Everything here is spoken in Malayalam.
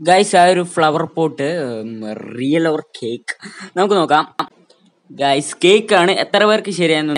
ഗൈസ് ആ ഒരു flower pot real or cake നമുക്ക് നോക്കാം. ഗൈസ് കേക്ക് ആണ് എത്ര പേർക്ക് ശരിയാന്ന്